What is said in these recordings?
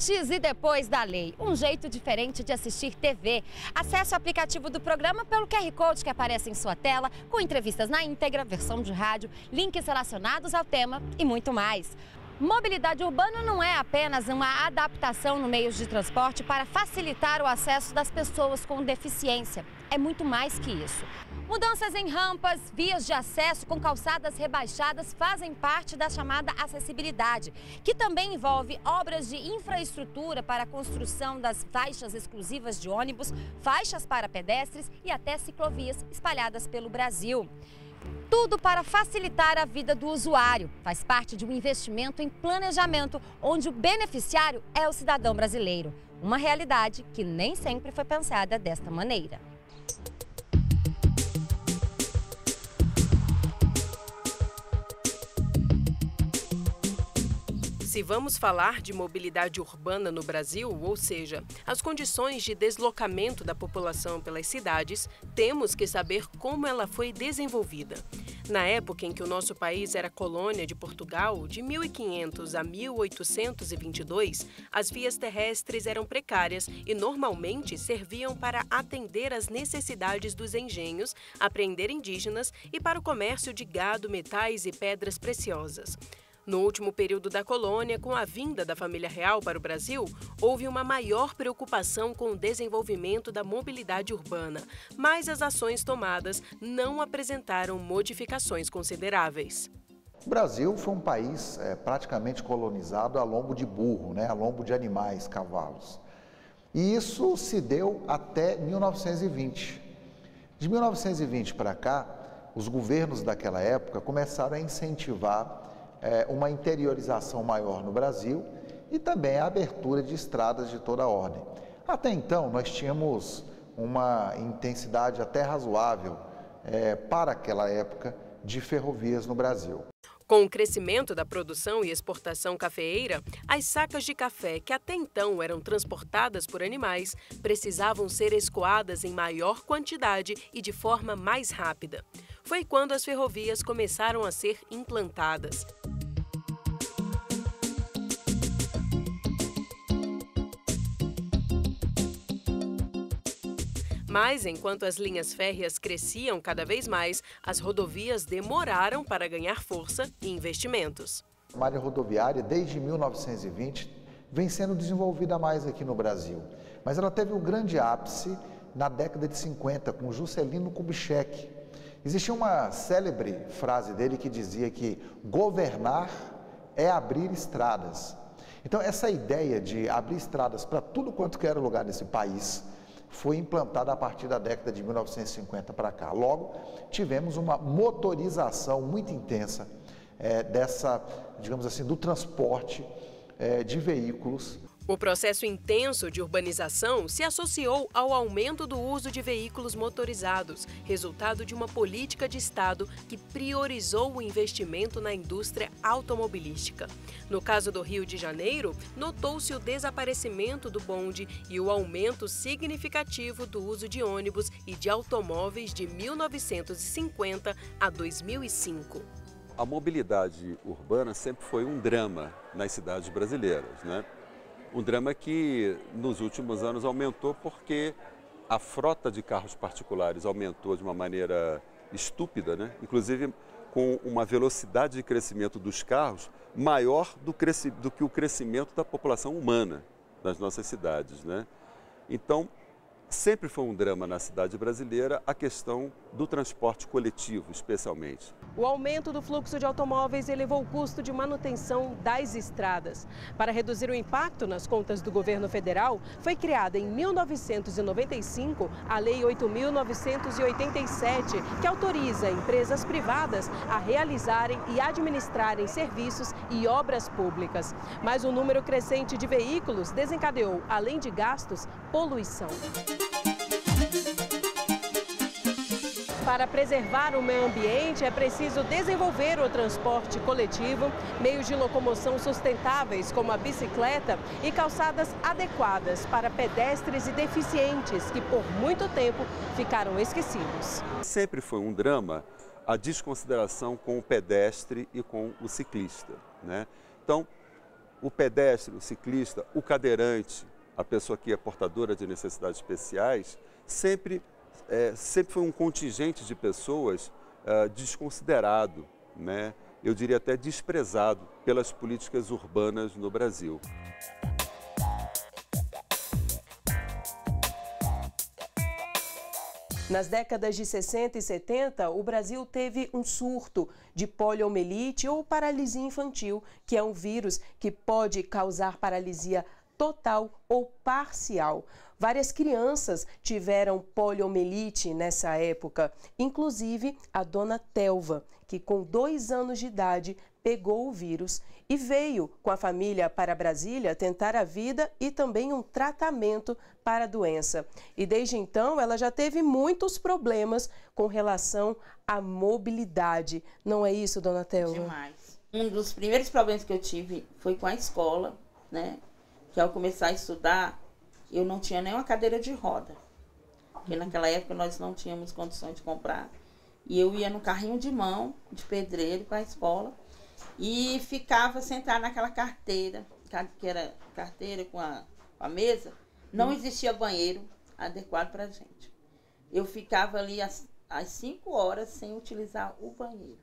Antes e depois da lei, um jeito diferente de assistir TV. Acesse o aplicativo do programa pelo QR Code que aparece em sua tela, com entrevistas na íntegra, versão de rádio, links relacionados ao tema e muito mais. Mobilidade urbana não é apenas uma adaptação no meios de transporte para facilitar o acesso das pessoas com deficiência. É muito mais que isso. Mudanças em rampas, vias de acesso com calçadas rebaixadas fazem parte da chamada acessibilidade, que também envolve obras de infraestrutura para a construção das faixas exclusivas de ônibus, faixas para pedestres e até ciclovias espalhadas pelo Brasil. Tudo para facilitar a vida do usuário. Faz parte de um investimento em planejamento, onde o beneficiário é o cidadão brasileiro. Uma realidade que nem sempre foi pensada desta maneira. Se vamos falar de mobilidade urbana no Brasil, ou seja, as condições de deslocamento da população pelas cidades, temos que saber como ela foi desenvolvida. Na época em que o nosso país era colônia de Portugal, de 1500 a 1822, as vias terrestres eram precárias e normalmente serviam para atender às necessidades dos engenhos, apreender indígenas e para o comércio de gado, metais e pedras preciosas. No último período da colônia, com a vinda da família real para o Brasil, houve uma maior preocupação com o desenvolvimento da mobilidade urbana, mas as ações tomadas não apresentaram modificações consideráveis. O Brasil foi um país é, praticamente colonizado a lombo de burro, né, a lombo de animais, cavalos. E isso se deu até 1920. De 1920 para cá, os governos daquela época começaram a incentivar é, uma interiorização maior no Brasil e também a abertura de estradas de toda ordem. Até então, nós tínhamos uma intensidade até razoável é, para aquela época de ferrovias no Brasil. Com o crescimento da produção e exportação cafeeira, as sacas de café que até então eram transportadas por animais precisavam ser escoadas em maior quantidade e de forma mais rápida. Foi quando as ferrovias começaram a ser implantadas. Mas, enquanto as linhas férreas cresciam cada vez mais, as rodovias demoraram para ganhar força e investimentos. A malha rodoviária, desde 1920, vem sendo desenvolvida mais aqui no Brasil. Mas ela teve um grande ápice na década de 50, com Juscelino Kubitschek. Existia uma célebre frase dele que dizia que governar é abrir estradas. Então, essa ideia de abrir estradas para tudo quanto que era lugar desse país, foi implantada a partir da década de 1950 para cá. Logo, tivemos uma motorização muito intensa é, dessa, digamos assim, do transporte é, de veículos o processo intenso de urbanização se associou ao aumento do uso de veículos motorizados, resultado de uma política de Estado que priorizou o investimento na indústria automobilística. No caso do Rio de Janeiro, notou-se o desaparecimento do bonde e o aumento significativo do uso de ônibus e de automóveis de 1950 a 2005. A mobilidade urbana sempre foi um drama nas cidades brasileiras, né? Um drama que nos últimos anos aumentou porque a frota de carros particulares aumentou de uma maneira estúpida, né? inclusive com uma velocidade de crescimento dos carros maior do, do que o crescimento da população humana nas nossas cidades. Né? Então, Sempre foi um drama na cidade brasileira a questão do transporte coletivo, especialmente. O aumento do fluxo de automóveis elevou o custo de manutenção das estradas. Para reduzir o impacto nas contas do governo federal, foi criada em 1995 a Lei 8.987, que autoriza empresas privadas a realizarem e administrarem serviços e obras públicas. Mas o número crescente de veículos desencadeou, além de gastos, poluição. Para preservar o meio ambiente, é preciso desenvolver o transporte coletivo, meios de locomoção sustentáveis, como a bicicleta, e calçadas adequadas para pedestres e deficientes, que por muito tempo ficaram esquecidos. Sempre foi um drama a desconsideração com o pedestre e com o ciclista. Né? Então, o pedestre, o ciclista, o cadeirante, a pessoa que é portadora de necessidades especiais, sempre, é, sempre foi um contingente de pessoas é, desconsiderado, né? eu diria até desprezado pelas políticas urbanas no Brasil. Nas décadas de 60 e 70, o Brasil teve um surto de poliomielite ou paralisia infantil, que é um vírus que pode causar paralisia total ou parcial. Várias crianças tiveram poliomielite nessa época, inclusive a dona Telva, que com dois anos de idade pegou o vírus e veio com a família para Brasília tentar a vida e também um tratamento para a doença. E desde então ela já teve muitos problemas com relação à mobilidade. Não é isso, dona Thelma? Demais. Um dos primeiros problemas que eu tive foi com a escola, né? Que ao começar a estudar, eu não tinha nem uma cadeira de roda. Porque naquela época nós não tínhamos condições de comprar. E eu ia no carrinho de mão, de pedreiro, para a escola e ficava sentada naquela carteira, que era carteira com a, com a mesa. Não hum. existia banheiro adequado para gente. Eu ficava ali às, às cinco horas sem utilizar o banheiro.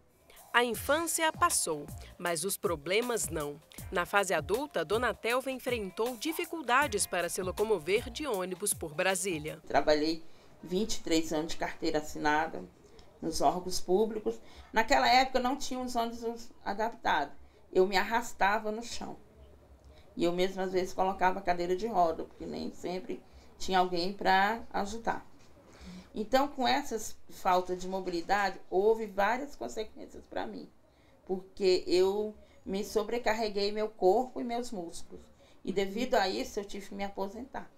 A infância passou, mas os problemas não. Na fase adulta, Dona Telva enfrentou dificuldades para se locomover de ônibus por Brasília. Trabalhei 23 anos de carteira assinada, nos órgãos públicos. Naquela época não tinha os ônibus adaptados. Eu me arrastava no chão. E eu mesmo às vezes colocava cadeira de roda, porque nem sempre tinha alguém para ajudar. Então, com essas faltas de mobilidade, houve várias consequências para mim, porque eu me sobrecarreguei meu corpo e meus músculos. E devido a isso, eu tive que me aposentar.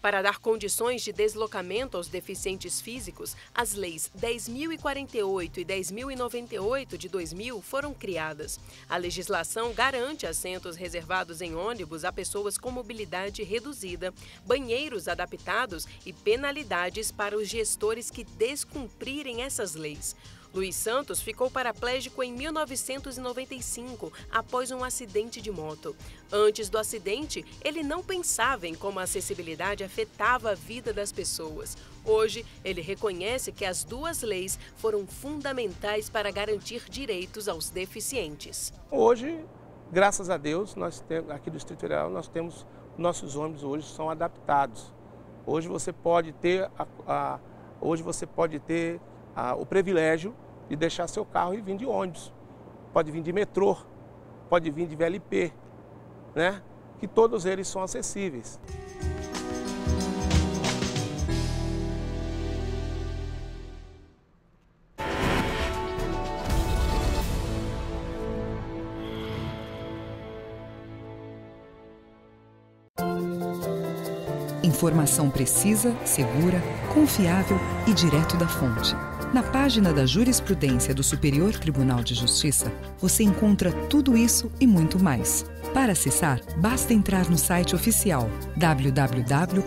Para dar condições de deslocamento aos deficientes físicos, as leis 10.048 e 10.098 de 2000 foram criadas. A legislação garante assentos reservados em ônibus a pessoas com mobilidade reduzida, banheiros adaptados e penalidades para os gestores que descumprirem essas leis. Luiz Santos ficou paraplégico em 1995 após um acidente de moto. Antes do acidente, ele não pensava em como a acessibilidade afetava a vida das pessoas. Hoje, ele reconhece que as duas leis foram fundamentais para garantir direitos aos deficientes. Hoje, graças a Deus, nós temos, aqui do Distrito Federal, nós temos nossos ônibus hoje são adaptados. Hoje você pode ter a, a hoje você pode ter a, o privilégio de deixar seu carro e vir de ônibus. Pode vir de metrô, pode vir de VLP, né? Que todos eles são acessíveis. Informação precisa, segura, confiável e direto da fonte. Na página da jurisprudência do Superior Tribunal de Justiça, você encontra tudo isso e muito mais. Para acessar, basta entrar no site oficial www.stj.jus.br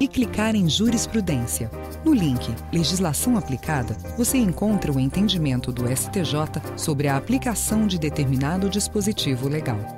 e clicar em Jurisprudência. No link Legislação Aplicada, você encontra o entendimento do STJ sobre a aplicação de determinado dispositivo legal.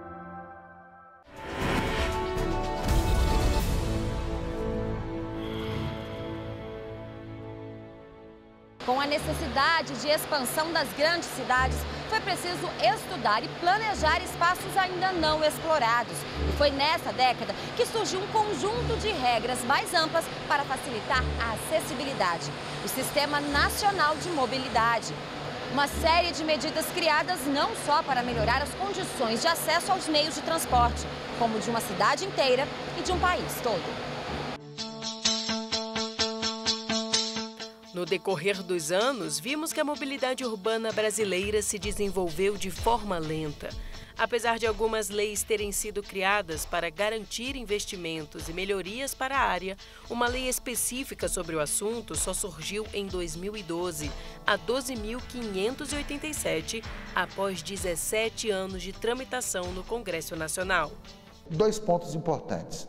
De expansão das grandes cidades, foi preciso estudar e planejar espaços ainda não explorados. E foi nessa década que surgiu um conjunto de regras mais amplas para facilitar a acessibilidade. O Sistema Nacional de Mobilidade. Uma série de medidas criadas não só para melhorar as condições de acesso aos meios de transporte, como de uma cidade inteira e de um país todo. No decorrer dos anos, vimos que a mobilidade urbana brasileira se desenvolveu de forma lenta. Apesar de algumas leis terem sido criadas para garantir investimentos e melhorias para a área, uma lei específica sobre o assunto só surgiu em 2012, a 12.587, após 17 anos de tramitação no Congresso Nacional. Dois pontos importantes.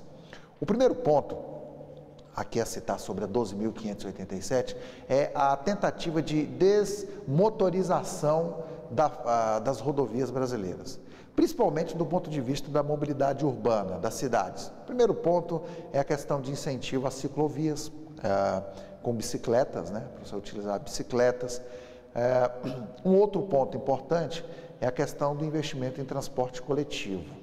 O primeiro ponto aqui a citar sobre a 12.587, é a tentativa de desmotorização da, a, das rodovias brasileiras, principalmente do ponto de vista da mobilidade urbana das cidades. Primeiro ponto é a questão de incentivo às ciclovias, é, com bicicletas, né, para você utilizar bicicletas. É, um outro ponto importante é a questão do investimento em transporte coletivo.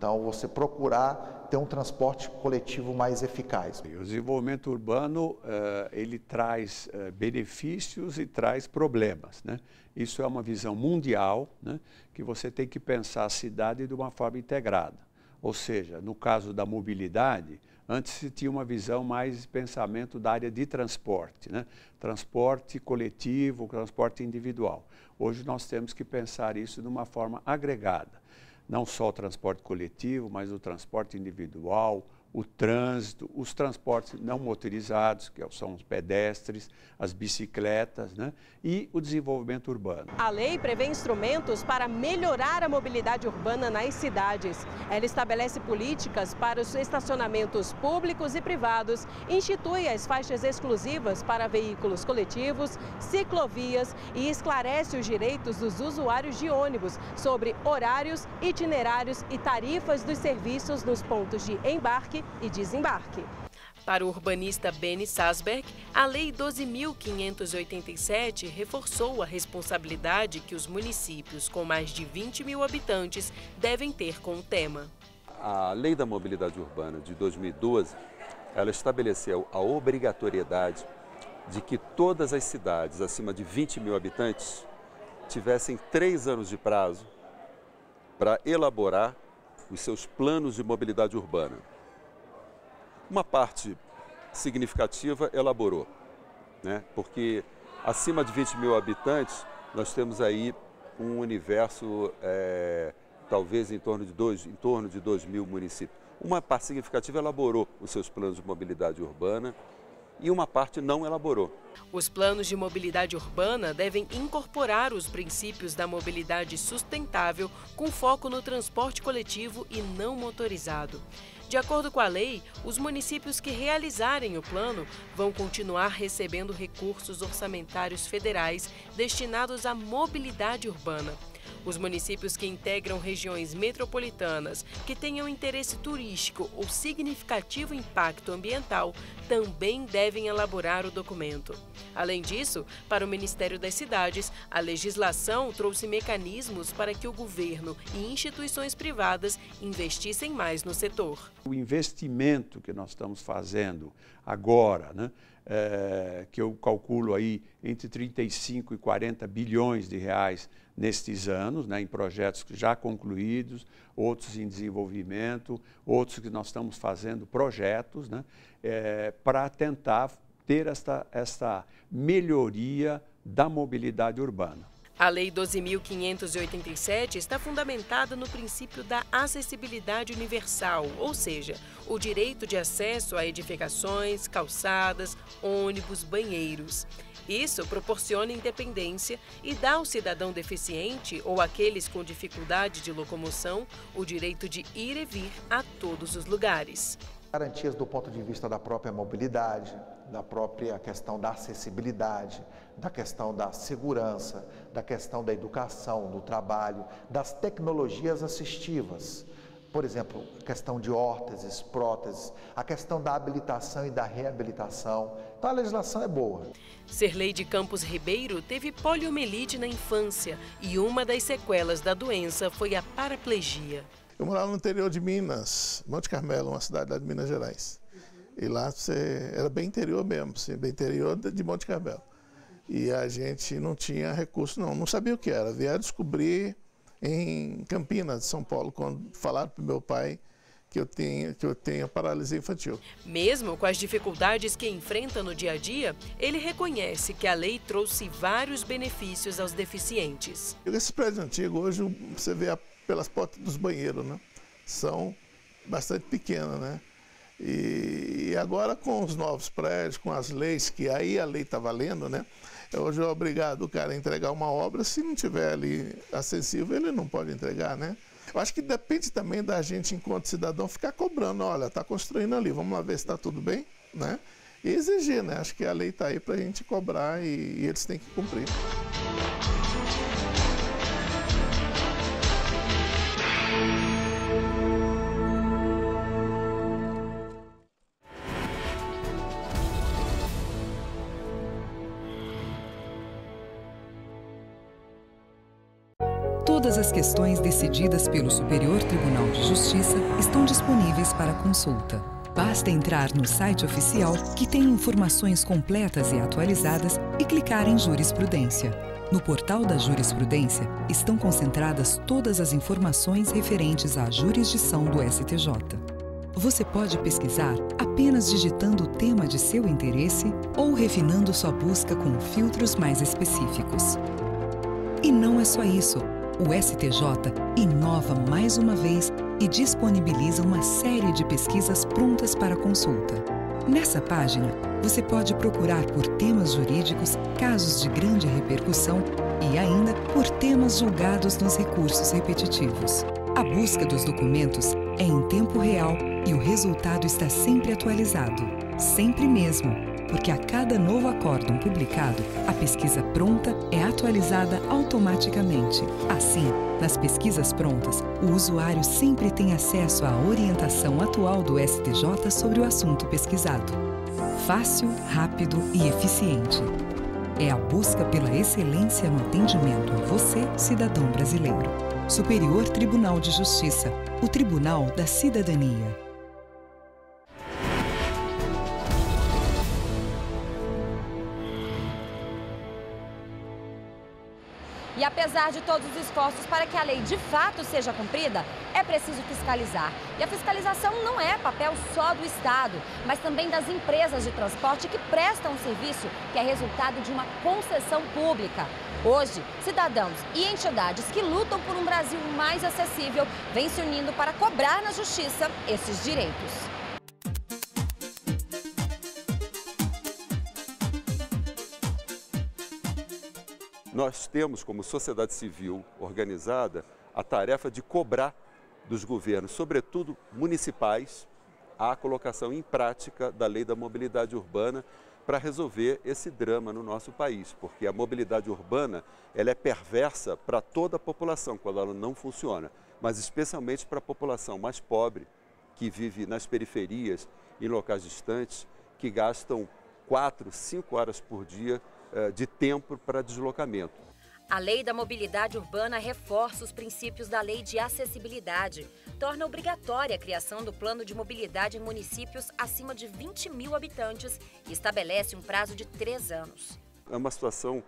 Então, você procurar ter um transporte coletivo mais eficaz. O desenvolvimento urbano eh, ele traz eh, benefícios e traz problemas. Né? Isso é uma visão mundial né? que você tem que pensar a cidade de uma forma integrada. Ou seja, no caso da mobilidade, antes se tinha uma visão mais de pensamento da área de transporte, né? transporte coletivo, transporte individual. Hoje nós temos que pensar isso de uma forma agregada não só o transporte coletivo, mas o transporte individual, o trânsito, os transportes não motorizados, que são os pedestres, as bicicletas, né? e o desenvolvimento urbano. A lei prevê instrumentos para melhorar a mobilidade urbana nas cidades. Ela estabelece políticas para os estacionamentos públicos e privados, institui as faixas exclusivas para veículos coletivos, ciclovias e esclarece os direitos dos usuários de ônibus sobre horários, itinerários e tarifas dos serviços nos pontos de embarque e desembarque. Para o urbanista Benny Sasberg, a Lei 12.587 reforçou a responsabilidade que os municípios com mais de 20 mil habitantes devem ter com o tema. A Lei da Mobilidade Urbana de 2012, ela estabeleceu a obrigatoriedade de que todas as cidades acima de 20 mil habitantes tivessem três anos de prazo para elaborar os seus planos de mobilidade urbana. Uma parte significativa elaborou, né? porque acima de 20 mil habitantes, nós temos aí um universo é, talvez em torno, de dois, em torno de 2 mil municípios. Uma parte significativa elaborou os seus planos de mobilidade urbana e uma parte não elaborou. Os planos de mobilidade urbana devem incorporar os princípios da mobilidade sustentável com foco no transporte coletivo e não motorizado. De acordo com a lei, os municípios que realizarem o plano vão continuar recebendo recursos orçamentários federais destinados à mobilidade urbana. Os municípios que integram regiões metropolitanas que tenham interesse turístico ou significativo impacto ambiental também devem elaborar o documento. Além disso, para o Ministério das Cidades, a legislação trouxe mecanismos para que o governo e instituições privadas investissem mais no setor. O investimento que nós estamos fazendo agora, né, é, que eu calculo aí entre 35 e 40 bilhões de reais nestes anos, né, em projetos já concluídos, outros em desenvolvimento, outros que nós estamos fazendo projetos, né, é, para tentar ter esta, esta melhoria da mobilidade urbana. A Lei 12.587 está fundamentada no princípio da acessibilidade universal, ou seja, o direito de acesso a edificações, calçadas, ônibus, banheiros. Isso proporciona independência e dá ao cidadão deficiente ou aqueles com dificuldade de locomoção o direito de ir e vir a todos os lugares. Garantias do ponto de vista da própria mobilidade, da própria questão da acessibilidade, da questão da segurança, da questão da educação, do trabalho, das tecnologias assistivas. por exemplo, a questão de órteses, próteses, a questão da habilitação e da reabilitação. Então a legislação é boa. Serleide Campos Ribeiro teve poliomielite na infância e uma das sequelas da doença foi a paraplegia. Eu morava no interior de Minas, Monte Carmelo, uma cidade lá de Minas Gerais. E lá você era bem interior mesmo, assim, bem interior de Monte Carmelo. E a gente não tinha recurso, não, não sabia o que era. Vieram descobrir em Campinas, São Paulo, quando falaram para o meu pai que eu tenho que eu tenho paralisia infantil. Mesmo com as dificuldades que enfrenta no dia a dia, ele reconhece que a lei trouxe vários benefícios aos deficientes. Esses prédios antigos hoje você vê pelas portas dos banheiros, né? São bastante pequenas, né? E agora com os novos prédios, com as leis que aí a lei está valendo, né? Hoje é obrigado o cara a entregar uma obra, se não tiver ali acessível, ele não pode entregar, né? Eu acho que depende também da gente, enquanto cidadão, ficar cobrando, olha, está construindo ali, vamos lá ver se está tudo bem, né? E exigir, né? Acho que a lei está aí para a gente cobrar e, e eles têm que cumprir. As questões decididas pelo Superior Tribunal de Justiça estão disponíveis para consulta. Basta entrar no site oficial, que tem informações completas e atualizadas, e clicar em Jurisprudência. No portal da Jurisprudência estão concentradas todas as informações referentes à jurisdição do STJ. Você pode pesquisar apenas digitando o tema de seu interesse ou refinando sua busca com filtros mais específicos. E não é só isso o STJ inova mais uma vez e disponibiliza uma série de pesquisas prontas para consulta. Nessa página, você pode procurar por temas jurídicos, casos de grande repercussão e ainda por temas julgados nos recursos repetitivos. A busca dos documentos é em tempo real e o resultado está sempre atualizado. Sempre mesmo porque a cada novo acórdão publicado, a pesquisa pronta é atualizada automaticamente. Assim, nas pesquisas prontas, o usuário sempre tem acesso à orientação atual do STJ sobre o assunto pesquisado. Fácil, rápido e eficiente. É a busca pela excelência no atendimento a você, cidadão brasileiro. Superior Tribunal de Justiça, o Tribunal da Cidadania. Apesar de todos os esforços para que a lei de fato seja cumprida, é preciso fiscalizar. E a fiscalização não é papel só do Estado, mas também das empresas de transporte que prestam um serviço que é resultado de uma concessão pública. Hoje, cidadãos e entidades que lutam por um Brasil mais acessível vêm se unindo para cobrar na justiça esses direitos. Nós temos, como sociedade civil organizada, a tarefa de cobrar dos governos, sobretudo municipais, a colocação em prática da lei da mobilidade urbana para resolver esse drama no nosso país, porque a mobilidade urbana ela é perversa para toda a população quando ela não funciona, mas especialmente para a população mais pobre, que vive nas periferias, em locais distantes, que gastam quatro, cinco horas por dia de tempo para deslocamento. A Lei da Mobilidade Urbana reforça os princípios da Lei de Acessibilidade, torna obrigatória a criação do Plano de Mobilidade em municípios acima de 20 mil habitantes e estabelece um prazo de três anos. É uma situação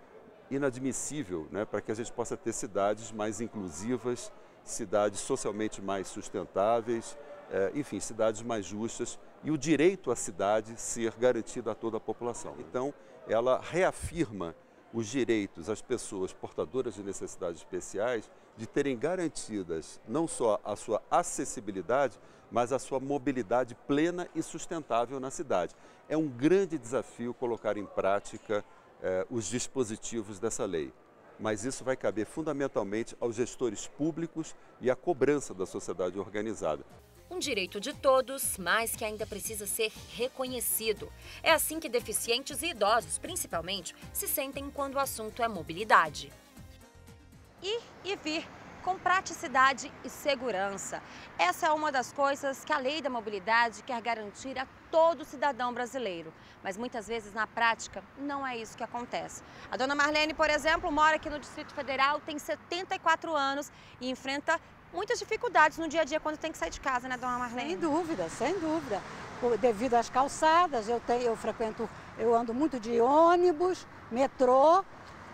inadmissível né, para que a gente possa ter cidades mais inclusivas, cidades socialmente mais sustentáveis, é, enfim, cidades mais justas e o direito à cidade ser garantido a toda a população. Então, ela reafirma os direitos às pessoas portadoras de necessidades especiais de terem garantidas não só a sua acessibilidade, mas a sua mobilidade plena e sustentável na cidade. É um grande desafio colocar em prática eh, os dispositivos dessa lei, mas isso vai caber fundamentalmente aos gestores públicos e à cobrança da sociedade organizada. Um direito de todos, mas que ainda precisa ser reconhecido. É assim que deficientes e idosos, principalmente, se sentem quando o assunto é mobilidade. Ir e vir com praticidade e segurança. Essa é uma das coisas que a lei da mobilidade quer garantir a todo cidadão brasileiro. Mas muitas vezes na prática não é isso que acontece. A dona Marlene, por exemplo, mora aqui no Distrito Federal, tem 74 anos e enfrenta muitas dificuldades no dia a dia quando tem que sair de casa, né, dona Marlene? Sem dúvida, sem dúvida. Devido às calçadas, eu, tenho, eu frequento, eu ando muito de ônibus, metrô,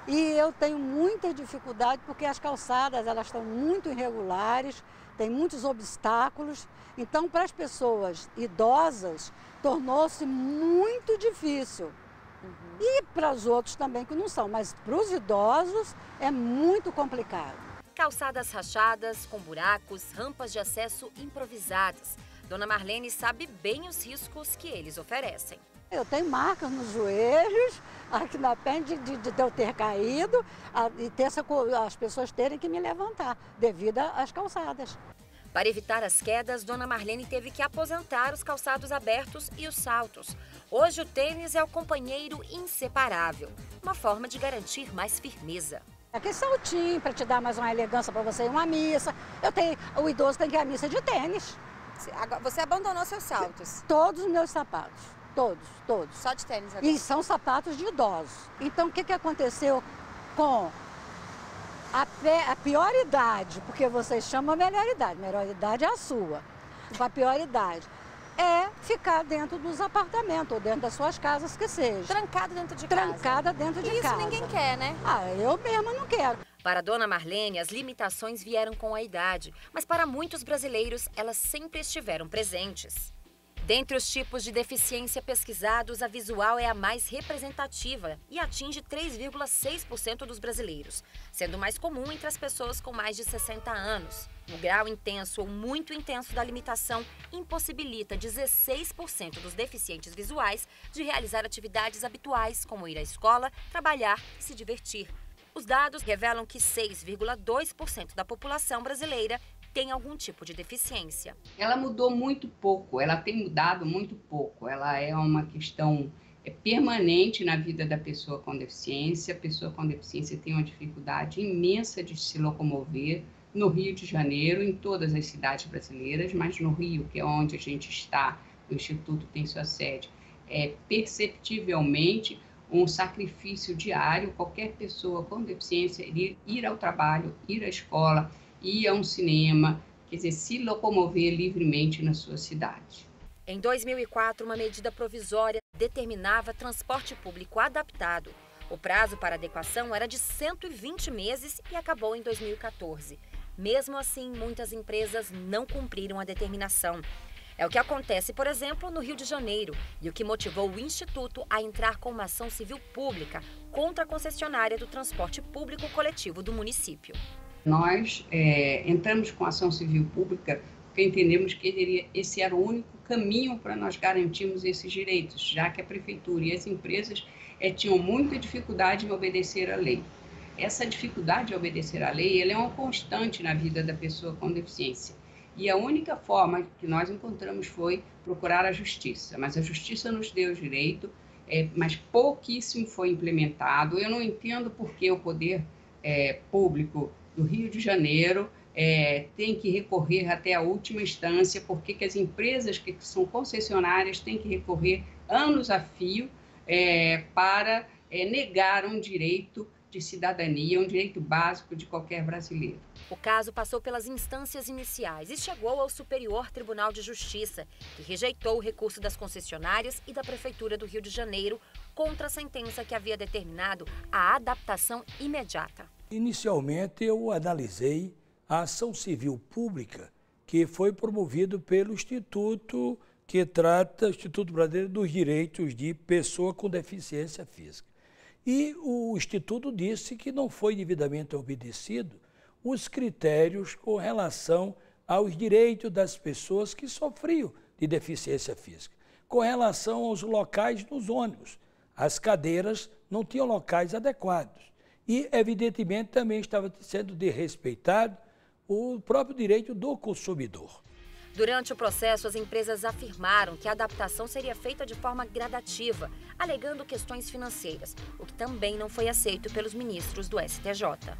e eu tenho muita dificuldade porque as calçadas elas estão muito irregulares, tem muitos obstáculos. Então, para as pessoas idosas, tornou-se muito difícil. Uhum. E para os outros também que não são, mas para os idosos é muito complicado. Calçadas rachadas, com buracos, rampas de acesso improvisadas. Dona Marlene sabe bem os riscos que eles oferecem. Eu tenho marcas nos joelhos, aqui na perna de, de, de eu ter caído a, e ter essa, as pessoas terem que me levantar devido às calçadas. Para evitar as quedas, Dona Marlene teve que aposentar os calçados abertos e os saltos. Hoje o tênis é o companheiro inseparável, uma forma de garantir mais firmeza. Aquele saltinho para te dar mais uma elegância para você ir uma missa. Eu tenho, o idoso tem que ir à missa de tênis. Você abandonou seus saltos? Todos os meus sapatos. Todos, todos. Só de tênis agora? E são sapatos de idosos. Então, o que, que aconteceu com a, a pior idade? Porque vocês chamam a melhor idade. Melhor idade é a sua. Com a pior idade é ficar dentro dos apartamentos ou dentro das suas casas que seja. Trancada dentro de casa. Trancada dentro de Isso casa. Isso ninguém quer, né? Ah, eu mesma não quero. Para a dona Marlene, as limitações vieram com a idade, mas para muitos brasileiros, elas sempre estiveram presentes. Dentre os tipos de deficiência pesquisados, a visual é a mais representativa e atinge 3,6% dos brasileiros, sendo mais comum entre as pessoas com mais de 60 anos. O grau intenso ou muito intenso da limitação impossibilita 16% dos deficientes visuais de realizar atividades habituais, como ir à escola, trabalhar e se divertir. Os dados revelam que 6,2% da população brasileira tem algum tipo de deficiência. Ela mudou muito pouco, ela tem mudado muito pouco. Ela é uma questão é permanente na vida da pessoa com deficiência. A pessoa com deficiência tem uma dificuldade imensa de se locomover no Rio de Janeiro, em todas as cidades brasileiras, mas no Rio, que é onde a gente está, o Instituto tem sua sede, é perceptivelmente um sacrifício diário. Qualquer pessoa com deficiência ir ao trabalho, ir à escola, ir a um cinema, quer dizer, se locomover livremente na sua cidade. Em 2004, uma medida provisória determinava transporte público adaptado. O prazo para adequação era de 120 meses e acabou em 2014. Mesmo assim, muitas empresas não cumpriram a determinação. É o que acontece, por exemplo, no Rio de Janeiro e o que motivou o Instituto a entrar com uma ação civil pública contra a concessionária do transporte público coletivo do município. Nós é, entramos com ação civil pública porque entendemos que esse era o único caminho para nós garantirmos esses direitos, já que a prefeitura e as empresas é, tinham muita dificuldade em obedecer à lei. Essa dificuldade de obedecer à lei ela é uma constante na vida da pessoa com deficiência. E a única forma que nós encontramos foi procurar a justiça. Mas a justiça nos deu direito, é, mas pouquíssimo foi implementado. Eu não entendo por que o poder é, público do Rio de Janeiro é, tem que recorrer até a última instância, porque que as empresas que são concessionárias têm que recorrer anos a fio é, para é, negar um direito de cidadania, um direito básico de qualquer brasileiro. O caso passou pelas instâncias iniciais e chegou ao Superior Tribunal de Justiça, que rejeitou o recurso das concessionárias e da Prefeitura do Rio de Janeiro contra a sentença que havia determinado a adaptação imediata. Inicialmente, eu analisei a ação civil pública que foi promovido pelo Instituto que trata, Instituto Brasileiro dos Direitos de Pessoa com Deficiência Física. E o Instituto disse que não foi devidamente obedecido os critérios com relação aos direitos das pessoas que sofriam de deficiência física. Com relação aos locais nos ônibus, as cadeiras não tinham locais adequados. E, evidentemente, também estava sendo desrespeitado o próprio direito do consumidor. Durante o processo, as empresas afirmaram que a adaptação seria feita de forma gradativa, alegando questões financeiras, o que também não foi aceito pelos ministros do STJ.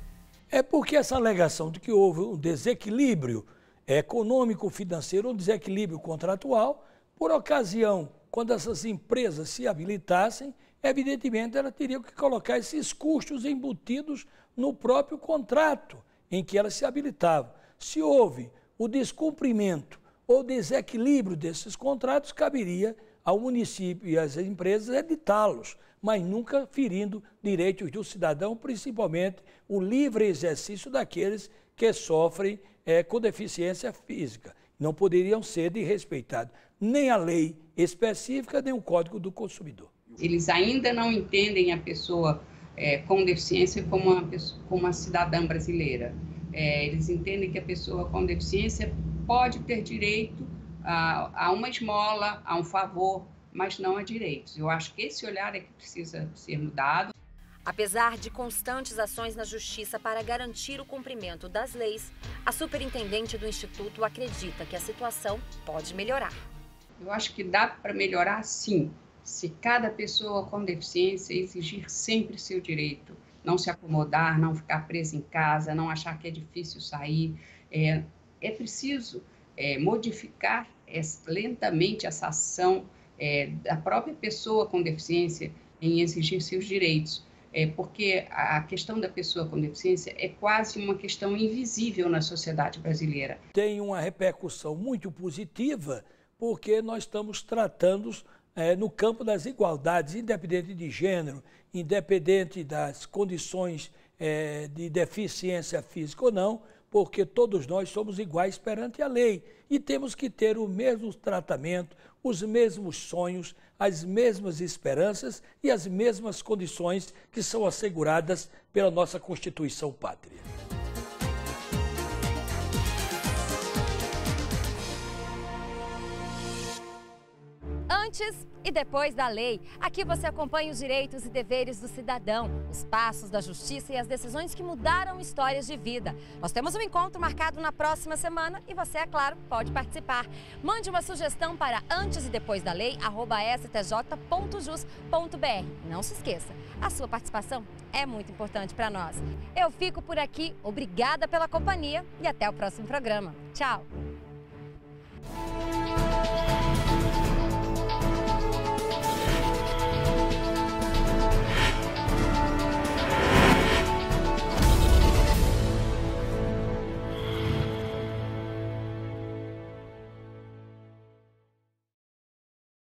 É porque essa alegação de que houve um desequilíbrio econômico-financeiro, um desequilíbrio contratual, por ocasião, quando essas empresas se habilitassem, evidentemente elas teriam que colocar esses custos embutidos no próprio contrato em que elas se habilitavam. Se houve o descumprimento ou desequilíbrio desses contratos, caberia ao município e às empresas editá-los, mas nunca ferindo direitos do cidadão, principalmente o livre exercício daqueles que sofrem é, com deficiência física. Não poderiam ser desrespeitados nem a lei específica, nem o Código do Consumidor. Eles ainda não entendem a pessoa é, com deficiência como uma, como uma cidadã brasileira. É, eles entendem que a pessoa com deficiência pode ter direito a, a uma esmola, a um favor, mas não a direitos. Eu acho que esse olhar é que precisa ser mudado. Apesar de constantes ações na Justiça para garantir o cumprimento das leis, a superintendente do Instituto acredita que a situação pode melhorar. Eu acho que dá para melhorar sim, se cada pessoa com deficiência exigir sempre seu direito, não se acomodar, não ficar presa em casa, não achar que é difícil sair. É, é preciso é, modificar lentamente essa ação é, da própria pessoa com deficiência em exigir seus direitos. É, porque a questão da pessoa com deficiência é quase uma questão invisível na sociedade brasileira. Tem uma repercussão muito positiva, porque nós estamos tratando é, no campo das igualdades, independente de gênero, independente das condições é, de deficiência física ou não, porque todos nós somos iguais perante a lei e temos que ter o mesmo tratamento, os mesmos sonhos, as mesmas esperanças e as mesmas condições que são asseguradas pela nossa Constituição Pátria. Antes e depois da lei, aqui você acompanha os direitos e deveres do cidadão, os passos da justiça e as decisões que mudaram histórias de vida. Nós temos um encontro marcado na próxima semana e você, é claro, pode participar. Mande uma sugestão para antes e depois da lei, stj.jus.br. Não se esqueça, a sua participação é muito importante para nós. Eu fico por aqui, obrigada pela companhia e até o próximo programa. Tchau!